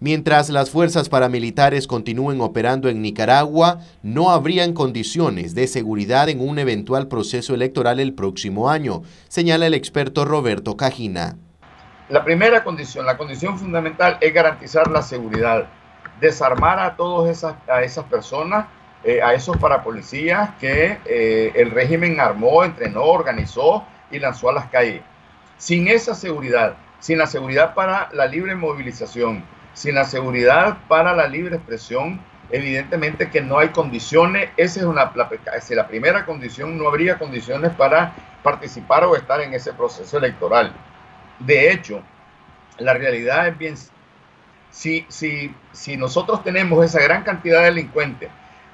Mientras las fuerzas paramilitares continúen operando en Nicaragua, no habrían condiciones de seguridad en un eventual proceso electoral el próximo año, señala el experto Roberto Cajina. La primera condición, la condición fundamental es garantizar la seguridad, desarmar a todas esas, a esas personas, eh, a esos parapolicías que eh, el régimen armó, entrenó, organizó y lanzó a las calles. Sin esa seguridad, sin la seguridad para la libre movilización, sin la seguridad para la libre expresión, evidentemente que no hay condiciones, esa es una, la, la primera condición, no habría condiciones para participar o estar en ese proceso electoral. De hecho, la realidad es bien, si, si, si nosotros tenemos esa gran cantidad de delincuentes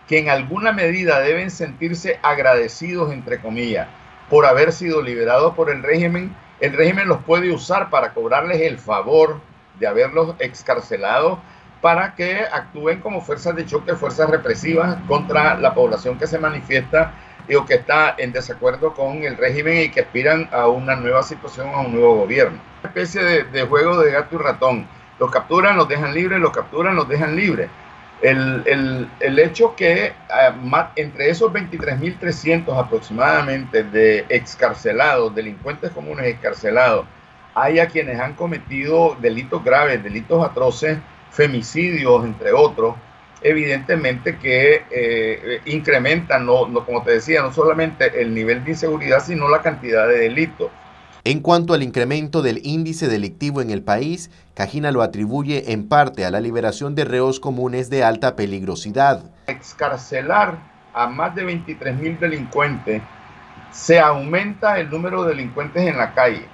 que en alguna medida deben sentirse agradecidos, entre comillas, por haber sido liberados por el régimen, el régimen los puede usar para cobrarles el favor de haberlos excarcelado para que actúen como fuerzas de choque, fuerzas represivas contra la población que se manifiesta y o que está en desacuerdo con el régimen y que aspiran a una nueva situación, a un nuevo gobierno. Una especie de, juego de gato y ratón. Los capturan, los dejan libres, los capturan, los dejan libres. El, hecho que ah, entre esos 23.300 aproximadamente de excarcelados, delincuentes comunes excarcelados, hay a quienes han cometido delitos graves, delitos atroces, femicidios, entre otros, evidentemente que eh, incrementan, no, como te decía, no solamente el nivel de inseguridad, sino la cantidad de delitos. En cuanto al incremento del índice delictivo en el país, Cajina lo atribuye en parte a la liberación de reos comunes de alta peligrosidad. Excarcelar a más de 23 mil delincuentes, se aumenta el número de delincuentes en la calle.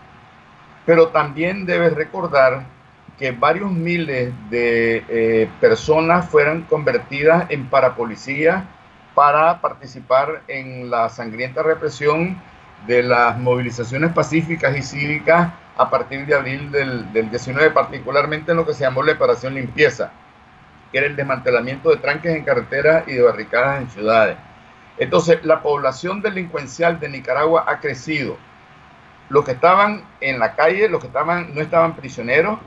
Pero también debes recordar que varios miles de eh, personas fueran convertidas en parapolicías para participar en la sangrienta represión de las movilizaciones pacíficas y cívicas a partir de abril del, del 19, particularmente en lo que se llamó la operación limpieza, que era el desmantelamiento de tranques en carreteras y de barricadas en ciudades. Entonces, la población delincuencial de Nicaragua ha crecido los que estaban en la calle, los que estaban, no estaban prisioneros,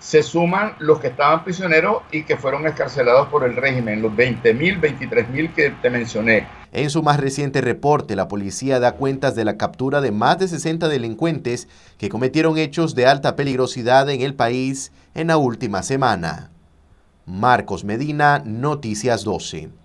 se suman los que estaban prisioneros y que fueron escarcelados por el régimen, los 20.000, 23.000 que te mencioné. En su más reciente reporte, la policía da cuentas de la captura de más de 60 delincuentes que cometieron hechos de alta peligrosidad en el país en la última semana. Marcos Medina, Noticias 12.